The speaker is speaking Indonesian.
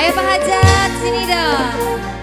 Ayo Pak Hajat, sini dong.